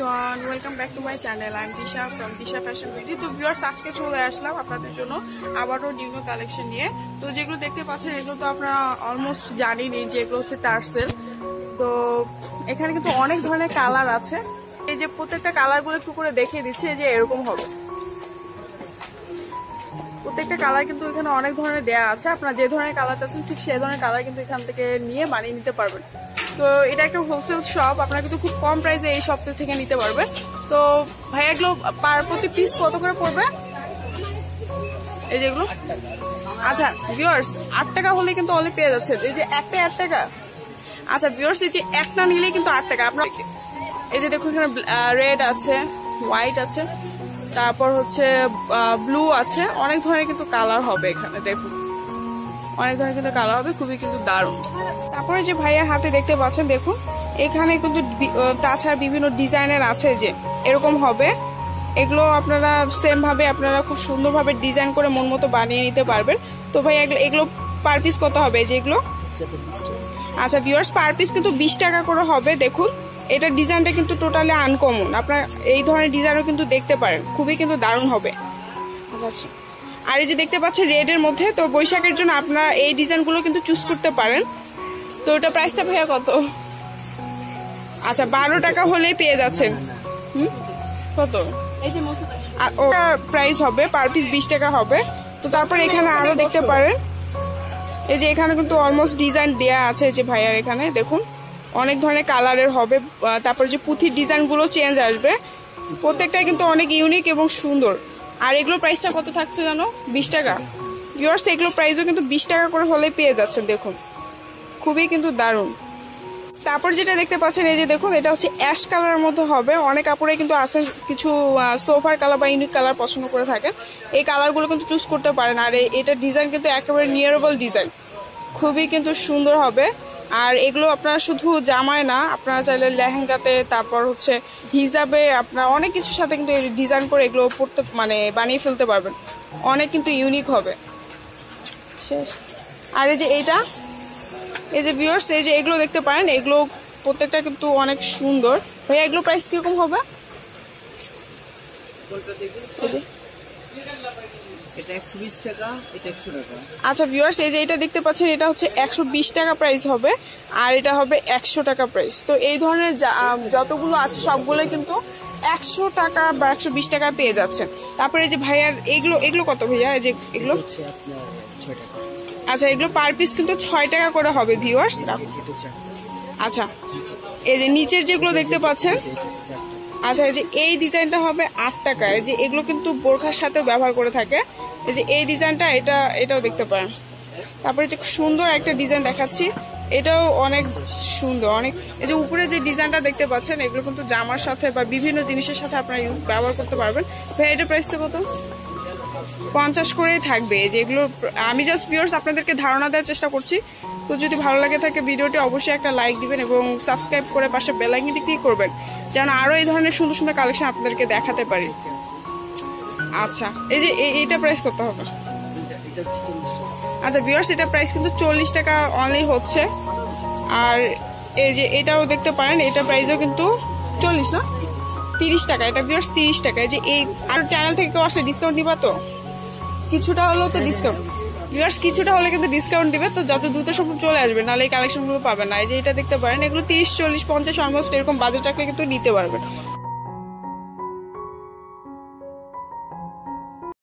Everyone welcome back to my channel I am Disha from Disha fashion beauty তো viewers আজকে চলে আসলাম আপনাদের জন্য আবারও নিউ কালেকশন নিয়ে। তো যেগুলো দেখতে পাচ্ছেন, এগুলো তো আপনারা অলমোস্ট জানেনই যে এগুলো হচ্ছে টার্সেল তো এখানে কিন্তু অনেক ধরনের কালার আছে। এই যে প্রত্যেকটা কালারগুলো একটু করে দেখিয়ে দিচ্ছি, এই যে এরকম হবে। প্রত্যেকটা কালার কিন্তু এখানে অনেক ধরনের দেয়া আছে। আপনারা যে ধরনের কালার চাচ্ছেন, ঠিক সেই ধরনের কালার কিন্তু এখান থেকে নিয়ে বানিয়ে নিতে পারবেন। তো এটা একটা হোলসেল শপ আপনারা কিন্তু খুব কম প্রাইসে এই শপ থেকে নিতে পারবেন। তো ভাই, এগুলো পার প্রতি পিস কত করে পড়বে? এই যেগুলো আচ্ছা ভিওর্স আট টাকা হলে কিন্তু অনেক পেয়ে যাচ্ছে এই যে একটা আট টাকা। আচ্ছা ভিউয়ার্স এই যে একটা নিলে কিন্তু আট টাকা। আপনার এই যে দেখুন, এখানে রেড আছে হোয়াইট আছে, তারপর হচ্ছে ব্লু আছে। অনেক ধরনের কিন্তু কালার হবে এখানে, দেখুন। অনেক ধরনের কিন্তু কালার হবে, খুবই কিন্তু দারুণ। তারপরে যে ভাইয়ের হাতে দেখতে পাচ্ছেন, দেখুন, এখানে কিন্তু তাছাড়া বিভিন্ন ডিজাইনের আছে যে, এরকম হবে। এগুলো আপনারা সেম ভাবে আপনারা খুব সুন্দরভাবে ডিজাইন করে মন মতো বানিয়ে নিতে পারবেন। তো ভাই, এগুলো- পার পিস কত হবে এই যে এগুলো? আচ্ছা ভিউয়ার্স পার পিস কিন্তু বিশ টাকা করে হবে, দেখুন। এটা ডিজাইনটা কিন্তু টোটালি আনকমন আপনার এই ধরনের ডিজাইনও কিন্তু দেখতে পারেন। খুবই কিন্তু দারুণ হবে। আচ্ছা আচ্ছা। আর এই যে দেখতে পাচ্ছেন রেড এর মধ্যে, তো বৈশাখের জন্য আপনারা এই ডিজাইনগুলো কিন্তু চুজ করতে পারেন। তো ওটা প্রাইসটা ভাইয়া কত? আচ্ছা বারো টাকা হলেই পেয়ে যাচ্ছেন? কত? ওটা প্রাইস হবে পার পিস বিশ টাকা হবে। তো তারপর এখানে আরও দেখতে পারেন। এই যে এখানে কিন্তু অলমোস্ট ডিজাইন দেয়া আছে যে ভাইয়ার এখানে, দেখুন। অনেক ধরনের কালারের হবে তারপর যে পুঁথির ডিজাইনগুলো চেঞ্জ আসবে। প্রত্যেকটাই কিন্তু অনেক ইউনিক এবং সুন্দর। আর এগুলো প্রাইসটা কত থাকছে জানো? বিশ টাকা। ভিউয়ার্স এগুলোর প্রাইসও কিন্তু বিশ টাকা করে হলে পেয়ে যাচ্ছেন, দেখুন। খুবই কিন্তু দারুণ। তারপর যেটা দেখতে পাচ্ছেন, এই যে দেখুন, এটা হচ্ছে অ্যাশ কালারের মধ্যে হবে। অনেক কাপড়ে কিন্তু আছে কিছু সোফার কালার বা ইউনিক কালার পছন্দ করে থাকেন। এই কালারগুলো কিন্তু চুজ করতে পারেন। আর এটা ডিজাইন কিন্তু একেবারে নিয়ারেবল ডিজাইন খুবই কিন্তু সুন্দর হবে। আর এগুলো আপনারা শুধু জামায় না, আপনারা চাইলে লেহেঙ্গাতে, তারপর হচ্ছে হিজাবে আপনারা অনেক কিছুর সাথে কিন্তু ডিজাইন করে এগুলো পড়তে মানে বানিয়ে ফেলতে পারবেন। অনেক কিন্তু ইউনিক হবে। শেষ। আর এই যে এইটা, এই যে ভিউয়ার্স এই যে এগুলো দেখতে পারেন, এগুলো প্রত্যেকটা কিন্তু অনেক সুন্দর। ভাইয়া, এগুলো প্রাইস কীরকম হবে? এটা একশো বিশ টাকা এটা একশো টাকা। আচ্ছা ভিউয়ার্স এই যে এটা দেখতে পাচ্ছেন এটা হচ্ছে একশো বিশ টাকা প্রাইস হবে আর এটা হবে একশো টাকা প্রাইস তো এই ধরনের যতগুলো আছে সবগুলো কিন্তু একশো টাকা বা একশো বিশ টাকা পেয়ে যাচ্ছেন। তারপরে এই যে ভাইয়ার এগুলো এগুলো কত ভাইয়া? এই যে এগুলো? হচ্ছে আপনার ছয় টাকা। আচ্ছা এগুলো পার পিস কিন্তু ছয় টাকা করে হবে ভিউয়ার্স আচ্ছা এই যে নিচের যেগুলো দেখতে পাচ্ছেন আচ্ছা এই যে এই ডিজাইনটা হবে আট টাকায়। যে এগুলো কিন্তু বোরখার সাথেও ব্যবহার করে থাকে। এই যে এই ডিজাইনটা, এটা, এটাও দেখতে পারেন। তারপরে যে সুন্দর একটা ডিজাইন দেখাচ্ছি। এটাও অনেক সুন্দর। অনেক এই যে উপরে যে ডিজাইনটা দেখতে পাচ্ছেন, এগুলো কিন্তু জামার সাথে বা বিভিন্ন জিনিসের সাথে আপনারা ইউজ ব্যবহার করতে পারবেন। ভাই, এটা প্রাইসটা কত? পঞ্চাশ করেই থাকবে। যে এগুলো আমি জাস্ট ভিউয়ার্স আপনাদেরকে ধারণা দেওয়ার চেষ্টা করছি। তো যদি ভালো লাগে থাকে ভিডিওটি, অবশ্যই একটা লাইক দিবেন এবং সাবস্ক্রাইব করে পাশে বেলাইকিনটি ক্লিক করবেন। যেন আরও এই ধরনের সুন্দর সুন্দর কালেকশন আপনাদেরকে দেখাতে পারি। আচ্ছা এই যে এইটা প্রাইস করতে হবে? আচ্ছা ভিউয়ার্স এটা প্রাইস কিন্তু চল্লিশ টাকা অনলি হচ্ছে। আর এই যে এটাও দেখতে পারেন, এটা প্রাইসও কিন্তু চল্লিশ না? তিরিশ টাকা, এটা ভিউয়ার্স তিরিশ টাকা। যে এই আর চ্যানেল থেকে কেউ আসলে ডিসকাউন্ট দিবা তো? কিছুটা হলেও তো ডিসকাউন্ট ভিউয়ার্স কিছুটা হলে কিন্তু ডিসকাউন্ট দিবে, তো যত দ্রুত সম্ভব চলে আসবে, নাহলে এই কালেকশনগুলো পাবেন না। এই যে এটা দেখতে পারেন, এগুলো তিরিশ, চল্লিশ, পঞ্চাশ অলমোস্ট এরকম বাজেট রাখলে কিন্তু নিতে পারবেন